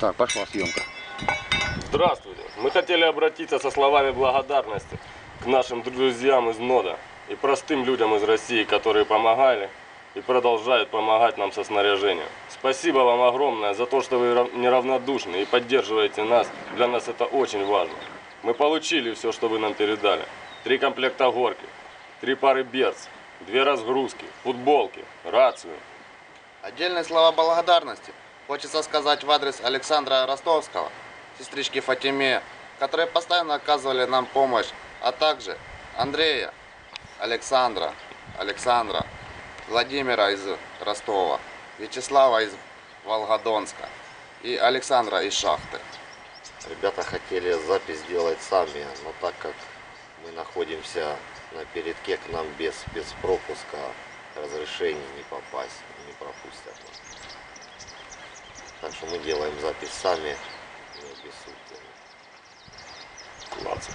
Так, пошла съемка. Здравствуйте. Мы хотели обратиться со словами благодарности к нашим друзьям из НОДА и простым людям из России, которые помогали и продолжают помогать нам со снаряжением. Спасибо вам огромное за то, что вы рав- неравнодушны и поддерживаете нас. Для нас это очень важно. Мы получили все, что вы нам передали. Три комплекта горки, три пары берц, две разгрузки, футболки, рацию. Отдельные слова благодарности хочется сказать в адрес Александра Ростовского, сестрички Фатиме, которые постоянно оказывали нам помощь, а также Андрея, Александра, Александра, Владимира из Ростова, Вячеслава из Волгодонска и Александра из Шахты. Ребята хотели запись сделать сами, но так как мы находимся на передке, к нам без, без пропуска разрешений не попасть, не пропустят. Так что мы делаем запись сами, не обессудьте. Класс.